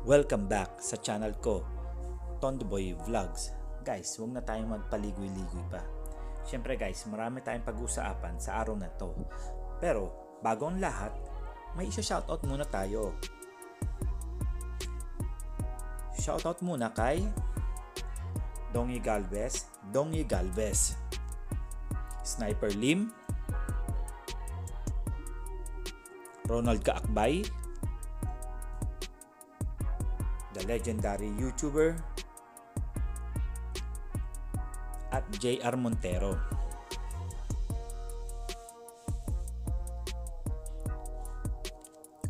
Welcome back sa channel ko, Tondoboy Vlogs. Guys, huwag na tayong magpaligoy-ligoy pa. Siyempre guys, marami tayong pag-uusapan sa araw na to. Pero, bago ang lahat, may isa shoutout muna tayo. Shoutout muna kay Dongy Galvez, Dongy Galvez, Sniper Lim, Ronald Kaakbay, the legendary YouTuber, at JR Montero.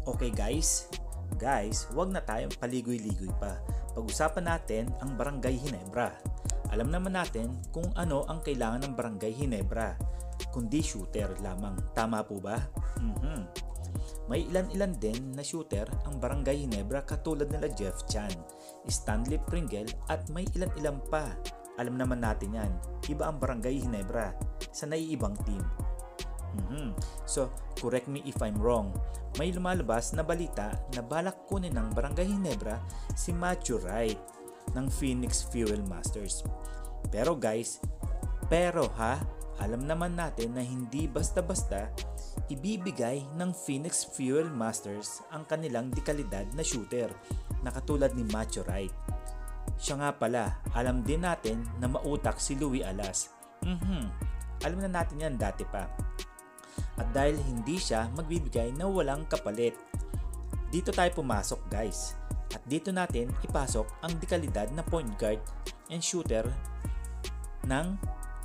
Okay guys, guys, wag na tayong paligoy-ligoy pa. Pag-usapan natin ang Barangay Hinebra. Alam naman natin kung ano ang kailangan ng Barangay Hinebra, kundi shooter lamang. Tama po ba? Mhm. May ilan-ilan din na shooter ang Barangay Hinebra katulad nila Jeff Chan, Stanley Pringle at may ilan-ilan pa. Alam naman natin yan, iba ang Barangay Hinebra sa naiibang team. Mhm. So, correct me if I'm wrong. May lumalabas na balita na balak kunin ng Barangay Hinebra si Matthew Wright ng Phoenix Fuel Masters. Pero guys, pero ha, alam naman natin na hindi basta-basta ibibigay ng Phoenix Fuel Masters ang kanilang dekalidad na shooter na katulad ni Matthew Wright. Siya nga pala, alam din natin na mautak si Louis Alas. Mhm, alam na natin yan dati pa. At dahil hindi siya magbibigay na walang kapalit. Dito tayo pumasok guys. At dito natin ipasok ang dekalidad na point guard and shooter ng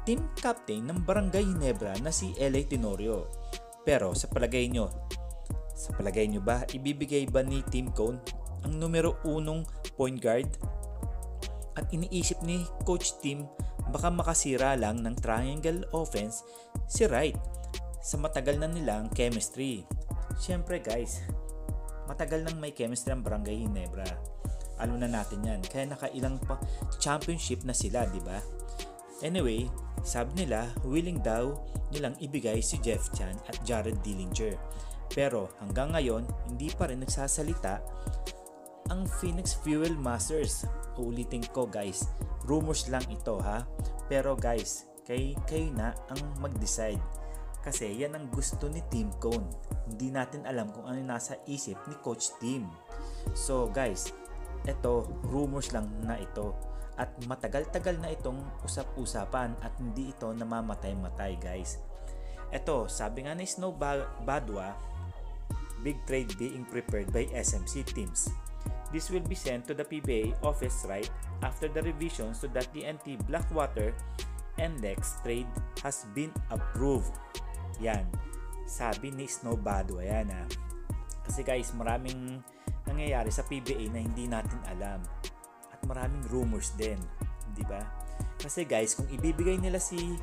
team captain ng Barangay Hinebra na si LA Tenorio. Pero sa palagay nyo, sa palagay nyo ba, ibibigay ba ni Team Cone ang numero unong point guard? At iniisip ni Coach Tim baka makasira lang ng triangle offense si Wright sa matagal na nilang chemistry. Siyempre guys, matagal nang may chemistry ang Barangay Hinebra. Alam na natin yan. Kaya nakailang pa championship na sila, di ba? Anyway, sabi nila, willing daw nilang ibigay si Jeff Chan at Jared Dillinger. Pero hanggang ngayon, hindi pa rin nagsasalita ang Phoenix Fuel Masters. Uulitin ko guys, rumors lang ito ha. Pero guys, kay kayo na ang mag-decide. Kasi yan ang gusto ni Team Cone. Hindi natin alam kung ano nasa isip ni Coach Team. So guys, ito, rumors lang na ito. At matagal-tagal na itong usap-usapan at hindi ito namamatay-matay guys. Ito, sabi nga ni Snow Badwa, big trade being prepared by SMC teams. This will be sent to the PBA office right after the revisions to that TNT Blackwater Index trade has been approved. Yan. Sabi ni Snow Badwa yan ha. Kasi guys, maraming nangyayari sa PBA na hindi natin alam. Maraming rumors din. Di ba? Kasi guys, kung ibibigay nila si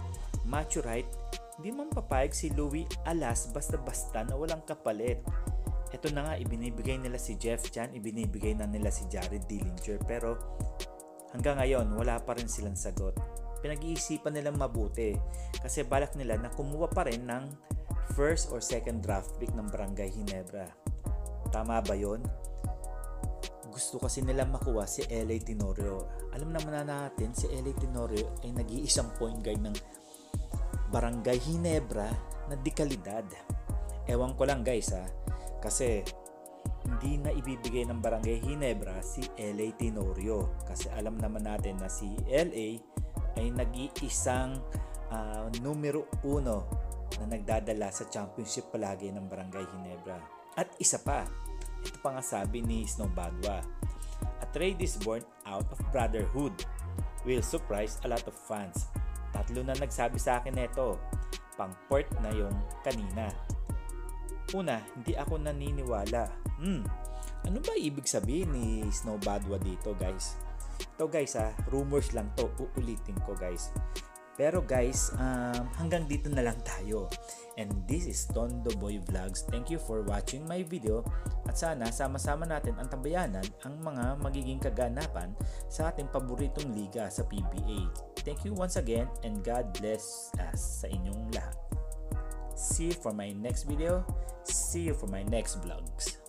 Wright, hindi man papayag si Louis Alas basta-basta na walang kapalit. Ito na nga, ibinibigay nila si Jeff Chan, ibinibigay na nila si Jared Dillinger. Pero hanggang ngayon, wala pa rin silang sagot. Pinag-iisipan nilang mabuti kasi balak nila na kumuha pa rin ng first or second draft pick ng Barangay Hinebra. Tama ba yon? Gusto kasi nila makuha si LA Tenorio. Alam naman na natin si LA Tenorio ay nag-iisang point guard ng Barangay Hinebra na dekalidad. Ewan ko lang guys ha, kasi hindi na ibibigay ng Barangay Hinebra si LA Tenorio kasi alam naman natin na si LA ay nag-iisang uh, numero uno na nagdadala sa championship palagi ng Barangay Hinebra. At isa pa, ito pa nga sabi ni Snow Badwa, A trade is born out of brotherhood will surprise a lot of fans. Tatlo na nagsabi sa akin nito, pang port na yung kanina. Una, hindi ako naniniwala. Hmm, ano ba ibig sabihin ni Snow Badwa dito guys? Ito guys ha, rumors lang to, uulitin ko guys. Pero guys, um, hanggang dito na lang tayo. And this is Tondo Boy Vlogs. Thank you for watching my video. At sana sama-sama natin ang tambayanan ang mga magiging kaganapan sa ating paboritong liga sa PBA. Thank you once again and God bless us sa inyong lahat. See you for my next video. See you for my next vlogs.